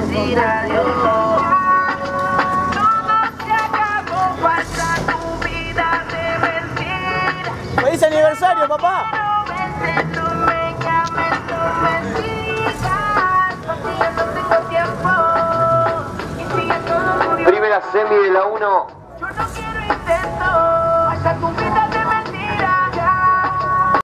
decir adiós. Todo se acabó, falta tu vida de mentir. ¡Feliz aniversario, papá! Primera semi de la 1.